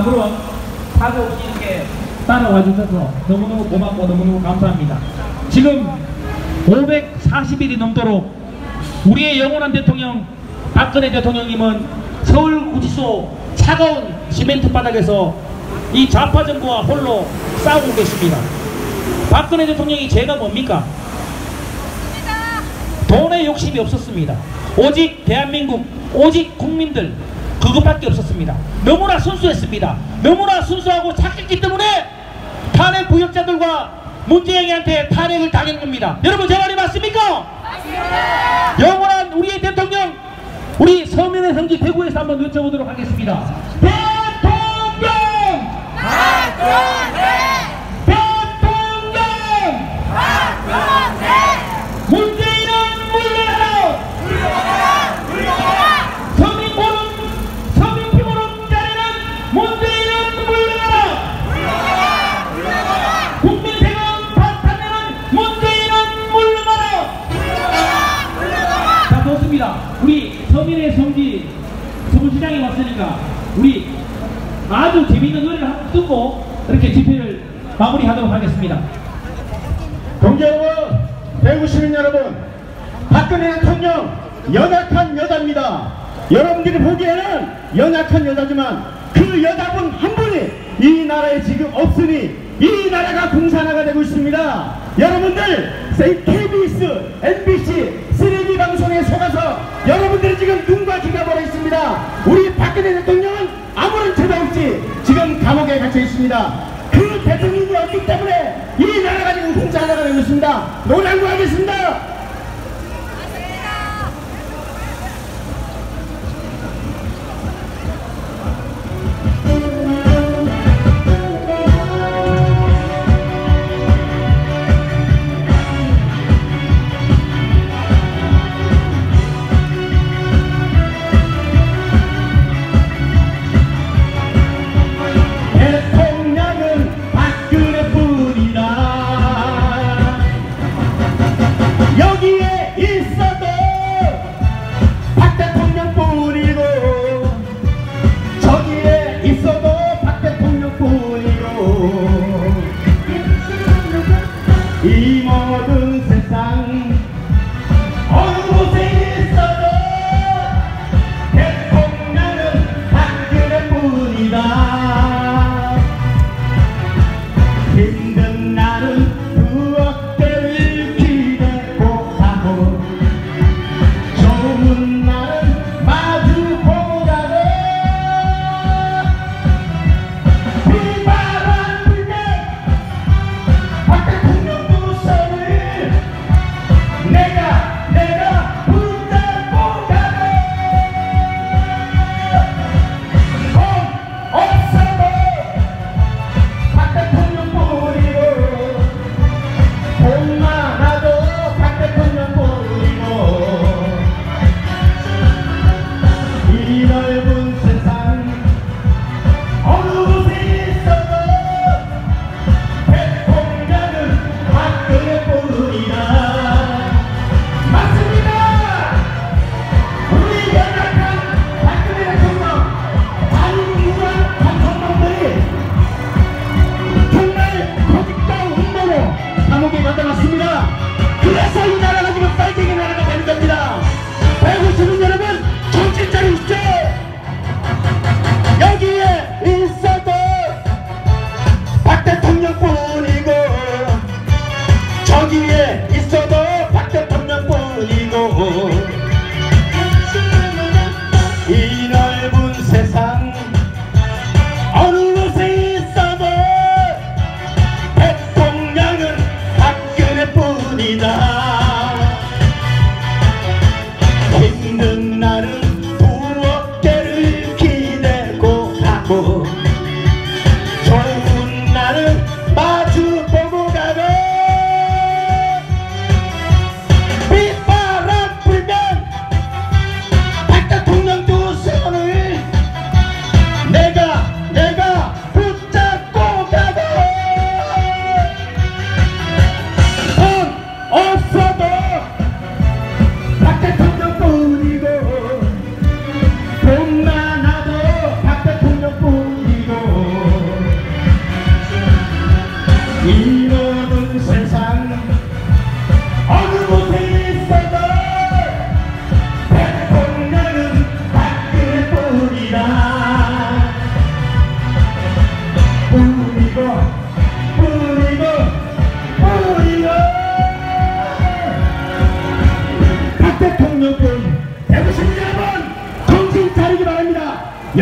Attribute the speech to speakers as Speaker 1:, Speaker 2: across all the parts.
Speaker 1: 아무런 사고 없이 이렇게 따라와 주셔서 너무너무 고맙고 너무너무 감사합니다. 지금 540일이 넘도록 우리의 영원한 대통령 박근혜 대통령님은 서울구치소 차가운 시멘트 바닥에서 이 좌파 정부와 홀로 싸우고 계십니다. 박근혜 대통령이 죄가 뭡니까? 돈에 욕심이 없었습니다. 오직 대한민국, 오직 국민들 그것밖에 없었습니다. 너무나 순수했습니다. 너무나 순수하고 착했기 때문에 탄핵 부역자들과 문재영이한테 탄핵을 당한 겁니다. 여러분 제 말이 맞습니까? 맞습니다. 영원한 우리의 대통령 우리 서민의 성지 대구에서 한번 외쳐보도록 하겠습니다. 대통령! 대통령! 왔으니까 우리 아주 재밌는 노래를 한번 듣고 이렇게 집회를 마무리하도록 하겠습니다.
Speaker 2: 여러분, 대구 시민 여러분, 박근혜 대통령 연약한 여자입니다. 여러분들이 보기에는 연약한 여자지만 그 여자분 한 분이 이 나라에 지금 없으니 이 나라가 공산화가 되고 있습니다. 여러분들 KBS, MBC, 3D 방송에 속아서 여러분들이 지금 눈과 귀가 멀어 있습니다. 우리 박근혜 대통령은 아무런 죄도 없이 지금 감옥에 갇혀 있습니다. 그 대통령이 없기 때문에 이 나라가 지금 공산화가 되고 있습니다. 대통령은 박근혜뿐이다.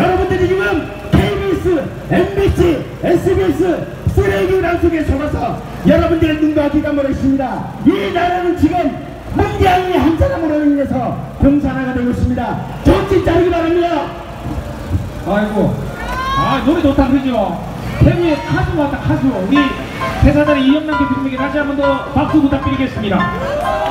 Speaker 2: 여러분들이 지금 KBS, MBC, SBS 쓰레기 란 속에 속아서 여러분들의 눈과 귀가 멀었습니다. 이 나라는 지금 문재인이 한 사람으로 인해서 공산화가 되고 있습니다. 정신 차리기 바랍니다.
Speaker 1: 아이고, 아 노래 좋다 그죠? 태우의 카주 왔다 카주 우리 대사단의 이영남 대표님에게 다시 한 번 더 박수 부탁드리겠습니다.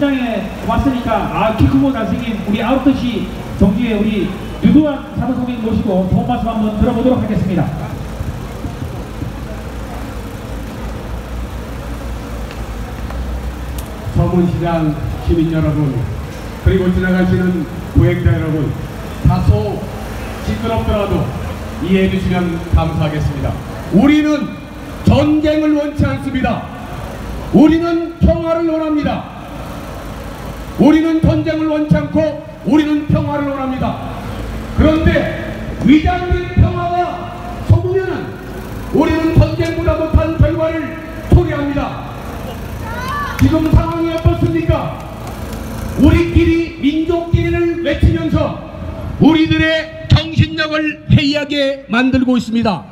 Speaker 1: 사무시장에 왔으니까 아 키크고 잘생긴 우리 아웃도시 정주의 우리 유도한 사무총장 모시고 좋은 말씀 한번 들어보도록 하겠습니다
Speaker 3: 서문시장 시민 여러분 그리고 지나가시는 고객자 여러분 다소 시끄럽더라도 이해해 주시면 감사하겠습니다. 우리는 전쟁을 원치 않습니다. 우리는 평화를 원합니다. 우리는 전쟁을 원치 않고 우리는 평화를 원합니다. 그런데 위장된 평화가 속으면은 우리는 전쟁보다 못한 결과를 초래합니다. 지금 상황이 어떻습니까? 우리끼리 민족끼리를 외치면서 우리들의 정신력을 해이하게 만들고 있습니다.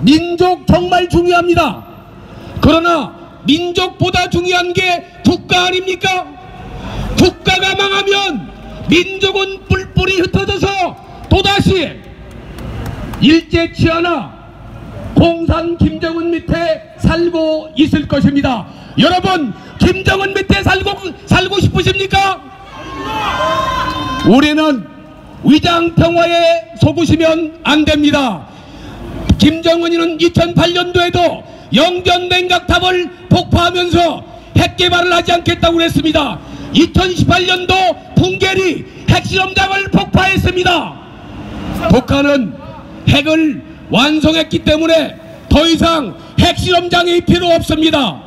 Speaker 3: 민족 정말 중요합니다. 그러나 민족보다 중요한 게 국가 아닙니까? 국가가 망하면 민족은 뿔뿔이 흩어져서 또다시 일제 치하나 공산 김정은 밑에 살고 있을 것입니다. 여러분, 김정은 밑에 살고, 살고 싶으십니까? 우리는 위장 평화에 속으시면 안 됩니다. 김정은이는 2008년도에도 영전 냉각탑을 폭파하면서 핵 개발을 하지 않겠다고 그랬습니다. 2018년도 풍계리 핵실험장을 폭파했습니다. 북한은 핵을 완성했기 때문에 더 이상 핵실험장이 필요 없습니다.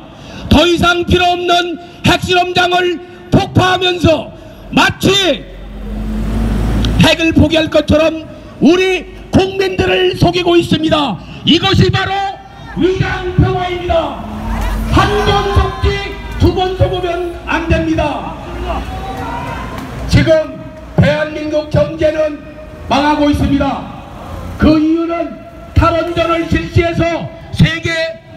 Speaker 3: 더 이상 필요 없는 핵실험장을 폭파하면서 마치 핵을 포기할 것처럼 우리 국민들을 속이고 있습니다. 이것이 바로 위장 평화입니다. 한 번 속지 두 번 속으면 안 됩니다. 지금 대한민국 경제는 망하고 있습니다. 그 이유는 탈원전을 실시해서 세계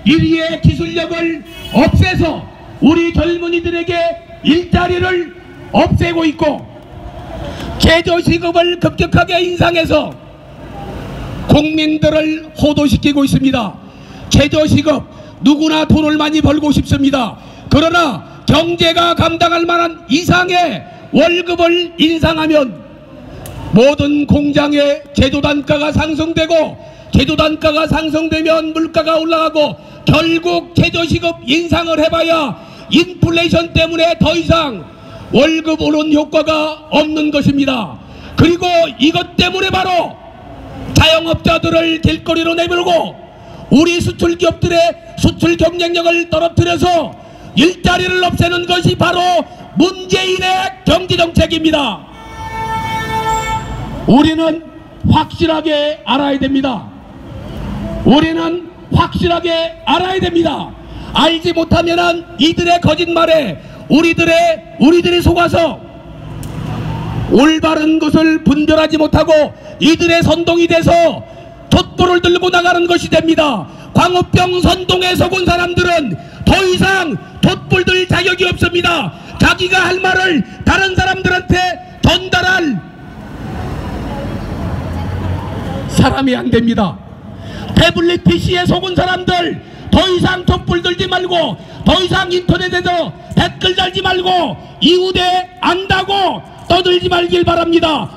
Speaker 3: 1위의 기술력을 없애서 우리 젊은이들에게 일자리를 없애고 있고 제조시급을 급격하게 인상해서 국민들을 호도시키고 있습니다. 제조시급 누구나 돈을 많이 벌고 싶습니다. 그러나 경제가 감당할 만한 이상의 월급을 인상하면 모든 공장의 제조 단가가 상승되고 제조 단가가 상승되면 물가가 올라가고 결국 제조시급 인상을 해봐야 인플레이션 때문에 더 이상 월급 오른 효과가 없는 것입니다. 그리고 이것 때문에 바로 자영업자들을 길거리로 내밀고 우리 수출 기업들의 수출 경쟁력을 떨어뜨려서 일자리를 없애는 것이 바로 문재인의 경제정책입니다. 우리는 확실하게 알아야 됩니다. 우리는 확실하게 알아야 됩니다. 알지 못하면 이들의 거짓말에 우리들의 우리들이 속아서 올바른 것을 분별하지 못하고 이들의 선동이 돼서 촛불을 들고 나가는 것이 됩니다. 광우병 선동에 속은 사람들은 더 이상 촛불 들 자격이 없습니다. 자기가 할 말을 다른 사람들한테 전달할 사람이 안 됩니다. 태블릿 PC에 속은 사람들 더 이상 촛불 들지 말고 더 이상 인터넷에서 댓글 달지 말고 이웃에 안다고 떠들지 말길 바랍니다.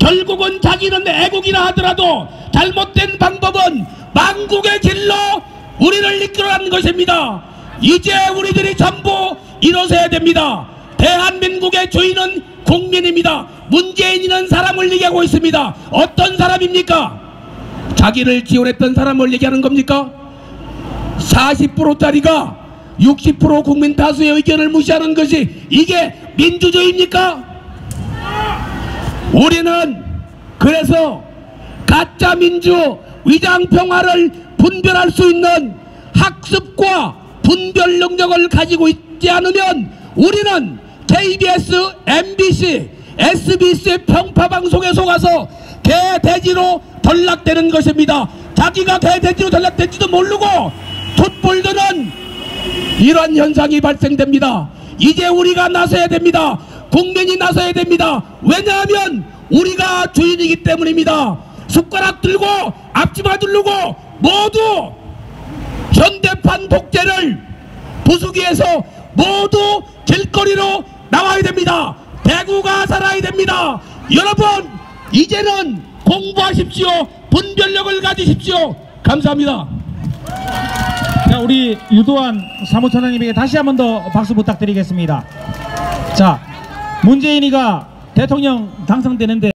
Speaker 3: 결국은 자기는 애국이라 하더라도 잘못된 방법은 망국의 길로 우리를 이끌어가는 것입니다. 이제 우리들이 전부 일어서야 됩니다. 대한민국의 주인은 국민입니다. 문재인이는 사람을 얘기하고 있습니다. 어떤 사람입니까? 자기를 지원했던 사람을 얘기하는 겁니까? 40%짜리가 60% 국민 다수의 의견을 무시하는 것이 이게 민주주의입니까? 우리는 그래서 가짜 민주 위장 평화를 분별할 수 있는 학습과 분별 능력을 가지고 있지 않으면 우리는 KBS, MBC, SBC의 평파 방송에 속아서 개돼지로 전락되는 것입니다. 자기가 개돼지로 전락될지도 모르고 툭불드는 이러한 현상이 발생됩니다. 이제 우리가 나서야 됩니다. 국민이 나서야 됩니다. 왜냐하면 우리가 주인이기 때문입니다. 숟가락 들고 앞치마 두르고 모두 현대판 독재를 부수기 위해서 모두 길거리로 나와야 됩니다. 대구가 살아야 됩니다. 여러분 이제는 공부하십시오. 분별력을 가지십시오. 감사합니다.
Speaker 1: 자, 우리 유도한 사무처장님에게 다시 한 번 더 박수 부탁드리겠습니다. 자, 문재인이가 대통령 당선되는데